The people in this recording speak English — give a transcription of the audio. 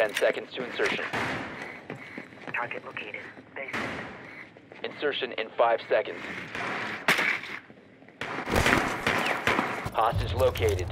10 seconds to insertion. Target located. Basement. Insertion in 5 seconds. Hostage located.